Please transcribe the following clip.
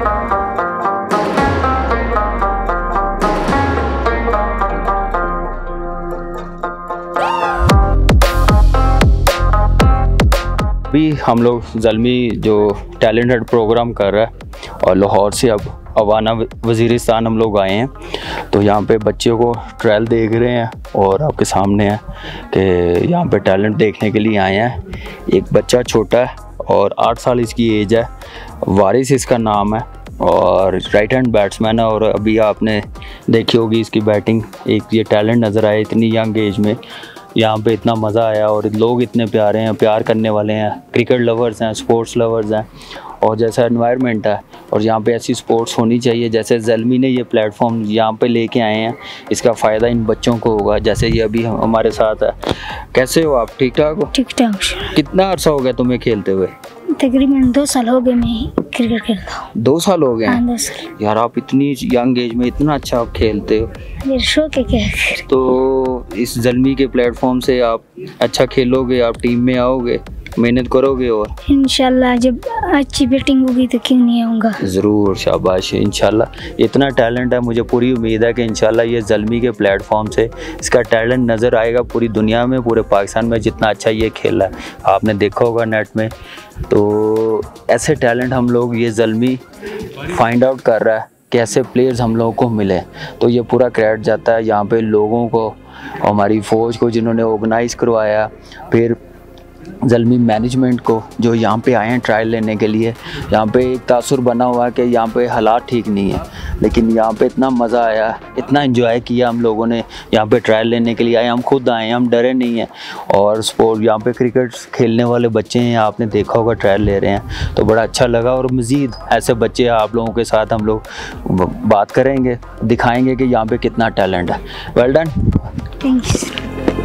अभी हम लोग जलमी जो टैलेंट टैलेंटेड प्रोग्राम कर रहा है और लाहौर से अब अवाना वज़ीरिस्तान हम लोग आए हैं। तो यहाँ पे बच्चों को ट्रायल देख रहे हैं और आपके सामने है कि यहाँ पे टैलेंट देखने के लिए आए हैं। एक बच्चा छोटा है और आठ साल इसकी एज है। वारिस इसका नाम है और राइट हैंड बैट्समैन है और अभी आपने देखी होगी इसकी बैटिंग एक ये टैलेंट नज़र आया इतनी यंग एज में। यहाँ पे इतना मज़ा आया और लोग इतने प्यारे हैं, प्यार करने वाले हैं क्रिकेट लवर्स हैं स्पोर्ट्स लवर्स हैं और जैसा इन्वायरमेंट है और यहाँ पे ऐसी स्पोर्ट्स होनी चाहिए जैसे जलमी ने ये प्लेटफॉर्म यहाँ पे लेके आए हैं इसका फ़ायदा इन बच्चों को होगा जैसे ये अभी हमारे साथ है। कैसे हो आप ठीक ठाक हो? ठीक ठाक कितना अर्सा हो गया तुम्हें खेलते हुए? तकरीबन दो साल हो गए मैं क्रिकेट खेलता हूँ। दो साल हो गए हाँ? दो साल। यार आप इतनी यंग एज में इतना अच्छा आप खेलते हो। शौक है क्या तो इस जलमी के प्लेटफॉर्म से आप अच्छा खेलोगे आप टीम में आओगे? मेहनत करोगे और? इनशाला जब अच्छी बैटिंग होगी तो क्यों नहीं आऊँगा? ज़रूर शाबाश इनशाला इतना टैलेंट है मुझे पूरी उम्मीद है कि इंशाल्लाह ये जलमी के प्लेटफॉर्म से इसका टैलेंट नज़र आएगा पूरी दुनिया में पूरे पाकिस्तान में जितना अच्छा ये खेला है। आपने देखा होगा नेट में। तो ऐसे टैलेंट हम लोग ये जलमी फाइंड आउट कर रहा है कि ऐसे प्लेयर्स हम लोगों को मिले। तो ये पूरा क्रेडिट जाता है यहाँ पे लोगों को हमारी फ़ौज को जिन्होंने ऑर्गेनाइज़ करवाया फिर जलमी मैनेजमेंट को, जो यहाँ पे आए हैं ट्रायल लेने के लिए, यहाँ पे एक तासुर बना हुआ है कि यहाँ पे हालात ठीक नहीं है, लेकिन यहाँ पे इतना मज़ा आया, इतना इन्जॉय किया हम लोगों ने, यहाँ पे ट्रायल लेने के लिए आए, हम खुद आए हम डरे नहीं हैं, और स्पोर्ट यहाँ पे क्रिकेट खेलने वाले बच्चे हैं आपने देखा होगा ट्रायल ले रहे हैं तो बड़ा अच्छा लगा, और मज़ीद ऐसे बच्चे आप लोगों के साथ हम लोग बात करेंगे, दिखाएँगे कि यहाँ पर कितना टैलेंट है। Well done thank you